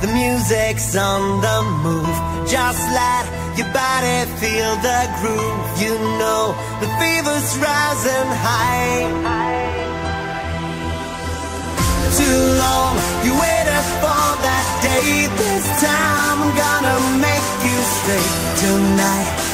the music's on the move. Just let your body feel the groove. You know the fever's rising high. Too long you waited for that day. This time I'm gonna make you stay tonight.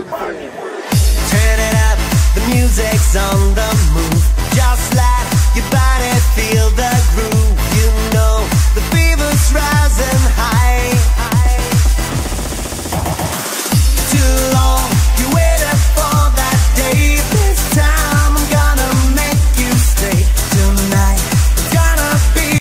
Turn it up, the music's on the